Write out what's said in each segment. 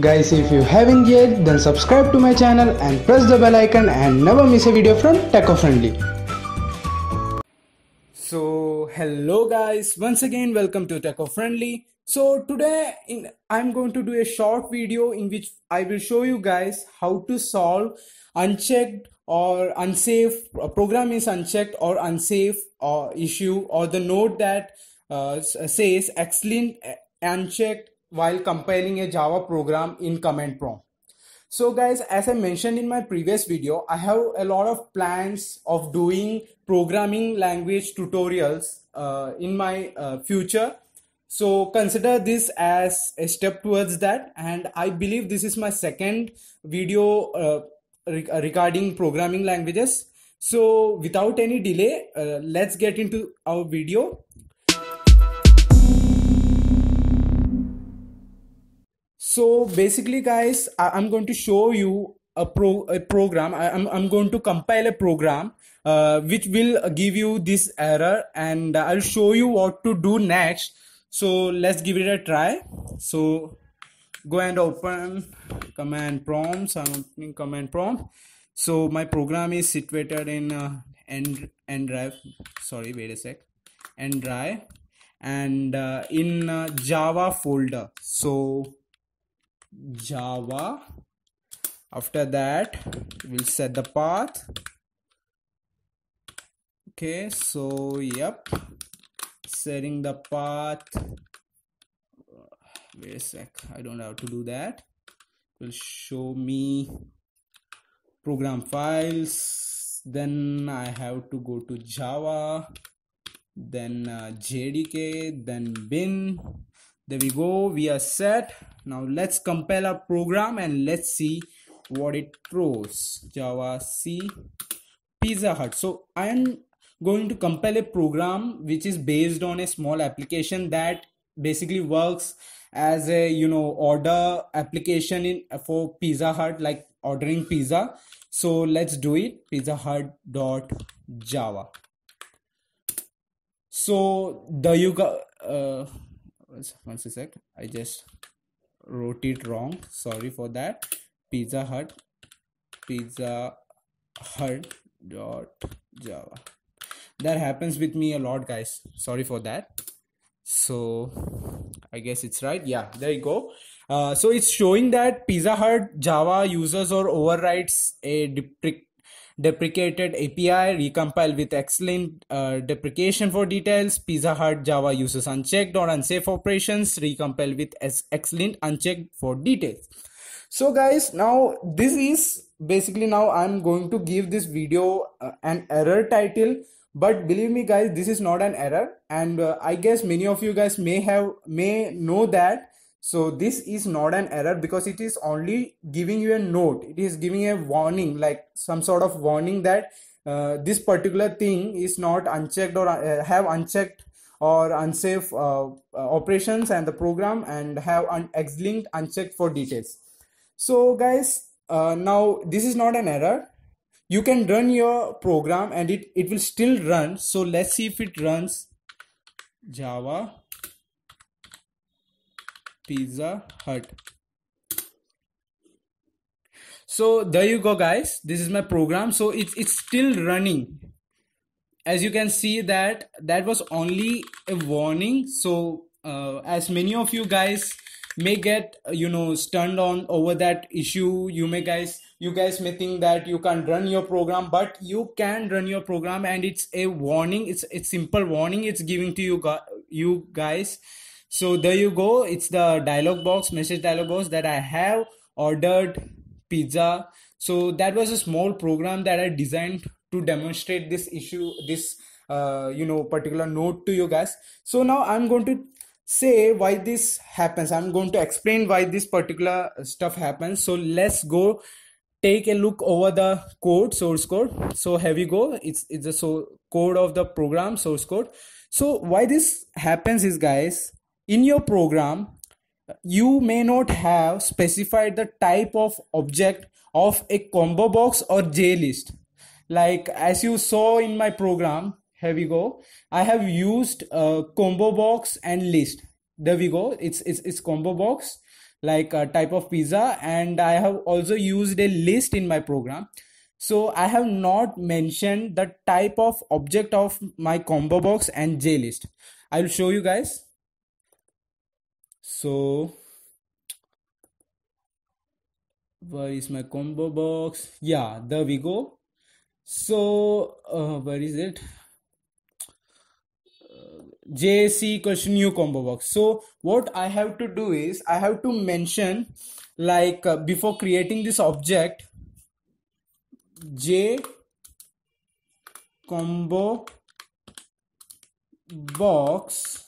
Guys, if you haven't yet, then subscribe to my channel and press the bell icon and never miss a video from Techofriendly. So, hello guys, once again, welcome to Techofriendly. So today in, I'm going to do a short video in which I will show you guys how to solve unchecked or unsafe program is unchecked or unsafe or issue or the note that uh, says Xlint unchecked while compiling a Java program in command prompt. So guys, as I mentioned in my previous video, I have a lot of plans of doing programming language tutorials uh, in my uh, future. So consider this as a step towards that. And I believe this is my second video uh, re regarding programming languages. So without any delay, uh, let's get into our video. So basically guys I, am going to show you a pro a program. I, am I'm, I'm going to compile a program uh, which will give you this error and i'll show you what to do next. So let's give it a try. So go and open command prompts. I'm opening command prompt. So my program is situated in uh, end end drive. Sorry wait a sec. End drive. And uh, in uh, java folder. So java. After that we'll set the path. Okay so yep. Setting the path. Wait a sec i don't have to do that. Will show me program files. Then i have to go to java. Then uh, jdk then bin there we go. We are set. Now let's compile our program and let's see what it throws. javac pizza hut. So i am going to compile a program which is based on a small application that basically works as a you know order application in for pizza hut like ordering pizza. So let's do it. Pizza hut dot java. So the you got uh, one sec i just wrote it wrong. Sorry for that. Pizza hut. Pizza hut dot java. That happens with me a lot guys. Sorry for that. So i guess it's right. Yeah there you go. Uh, so it's showing that pizza hut java uses or overrides a deprecated API, recompile with Xlint uh, deprecation for details. Pizza Hut Java uses unchecked or unsafe operations, recompile with Xlint unchecked for details. So guys, now this is basically now I'm going to give this video uh, an error title but believe me guys this is not an error and uh, i guess many of you guys may have may know that so this is not an error because it is only giving you a note. It is giving a warning like some sort of warning that uh, this particular thing is not unchecked or uh, have unchecked or unsafe uh, uh operations and the program and have un- Xlint unchecked for details. So guys uh, now this is not an error. You can run your program and it, it will still run. So let's see if it runs java pizza hut. So there you go guys. This is my program. So it's it's still running. As you can see that that was only a warning. So uh, as many of you guys may get you know stunned on over that issue you may guys you guys may think that you can't run your program but you can run your program and it's a warning. It's it's simple warning. It's giving to you you guys so there you go. It's the dialog box message dialog box that i have ordered pizza. So that was a small program that i designed to demonstrate this issue this uh, you know particular note to you guys. So now i'm going to say why this happens. I'm going to explain why this particular stuff happens. So let's go take a look over the code source code. So here we go. It's it's the so code of the program source code. So why this happens is guys in your program you may not have specified the type of object of a combo box or JList. Like as you saw in my program, here we go. I have used a combo box and list. There we go. It's it's, it's combo box. like a type of pizza and I have also used a list in my program. So I have not mentioned the type of object of my combo box and JList. I will show you guys. So where is my combo box? Yeah, there we go. So uh, where is it? JC question new combo box. So what I have to do is I have to mention like uh, before creating this object J combo box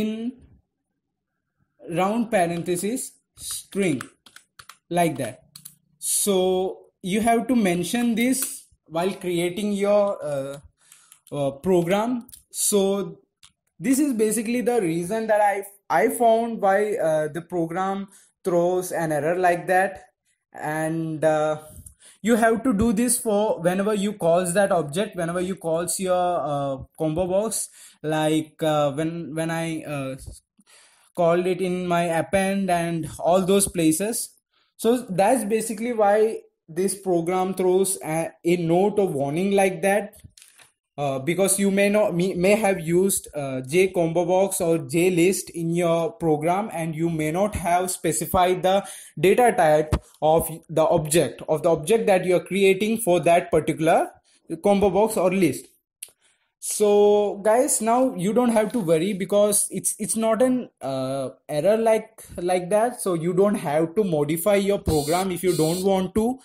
in round parenthesis string like that. So you have to mention this while creating your uh, uh, program so this is basically the reason that i i found why uh, the program throws an error like that and uh, you have to do this for whenever you calls that object whenever you calls your uh, combo box. Like uh, when when i uh, called it in my append and all those places. So that's basically why this program throws a, a note of warning like that uh, because you may not may have used uh, JComboBox or JList in your program and you may not have specified the data type of the object of the object that you are creating for that particular combo box or list. So guys now you don't have to worry because it's it's not an uh, error like like that. So you don't have to modify your program if you don't want to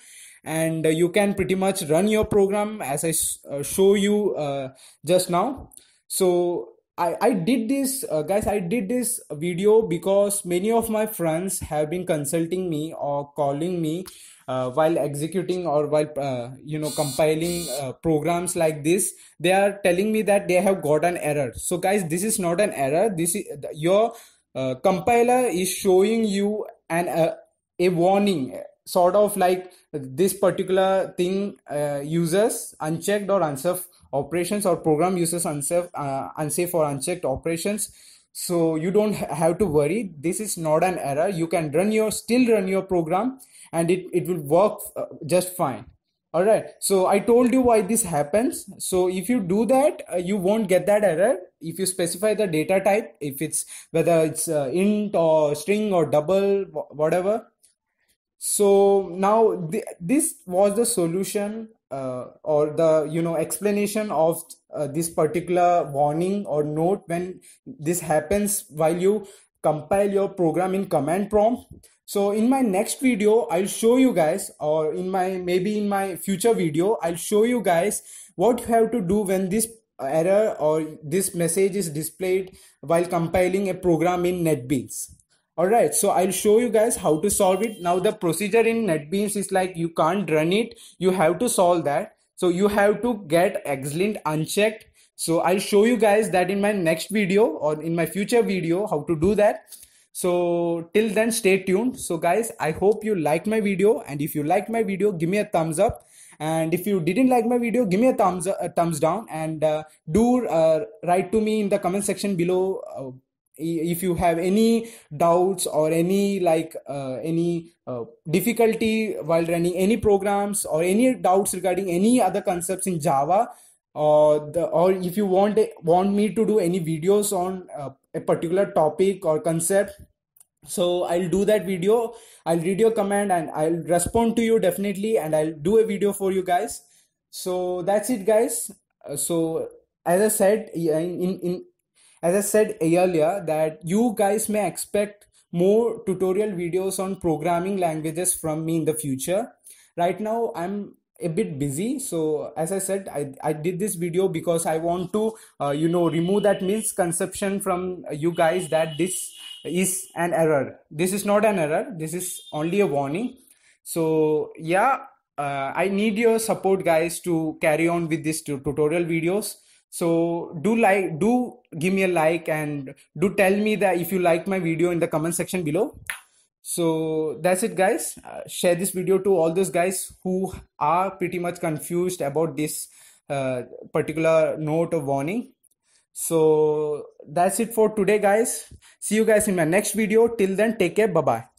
and uh, you can pretty much run your program as I uh, show you uh, just now. So I, I did this uh, guys I did this video because many of my friends have been consulting me or calling me uh, while executing or while uh, you know compiling programs like this. They are telling me that they have got an error. So guys this is not an error. This is your compiler is showing you an a warning sort of like this particular thing uh, uses unchecked or unsafe operations or program uses unsafe uh, unsafe or unchecked operations. So you don't have to worry. This is not an error. You can run your still run your program and it, it will work uh, just fine. All right. So i told you why this happens. So if you do that uh, you won't get that error. If you specify the data type if it's whether it's uh, int or string or double whatever so now th- this was the solution uh, or the you know explanation of uh, this particular warning or note when this happens while you compile your program in command prompt. So in my next video i'll show you guys or in my maybe in my future video i'll show you guys what you have to do when this error or this message is displayed while compiling a program in netbeans all right so i'll show you guys how to solve it. Now the procedure in netbeans is like you can't run it. You have to solve that. So you have to get xlint unchecked. So i'll show you guys that in my next video or in my future video how to do that. So till then stay tuned. So guys i hope you like my video. And if you like my video give me a thumbs up. And if you didn't like my video give me a thumbs a thumbs down. And uh, do uh, write to me in the comment section below uh, if you have any doubts or any like uh, any uh, difficulty while running any programs or any doubts regarding any other concepts in java or the or if you want want me to do any videos on uh, a particular topic or concept so i'll do that video. I'll read your comment and i'll respond to you definitely and i'll do a video for you guys. So that's it guys. Uh, so as i said in in as I said earlier that you guys may expect more tutorial videos on programming languages from me in the future. Right now I'm a bit busy. So as i said i, I did this video because i want to uh, you know remove that misconception from you guys that this is an error. This is not an error. This is only a warning. So yeah uh, i need your support guys to carry on with these tutorial videos so do like do give me a like and do tell me that if you like my video in the comment section below. So that's it guys. Uh, share this video to all those guys who are pretty much confused about this uh, particular note of warning. So that's it for today guys. See you guys in my next video. Till then take care. Bye bye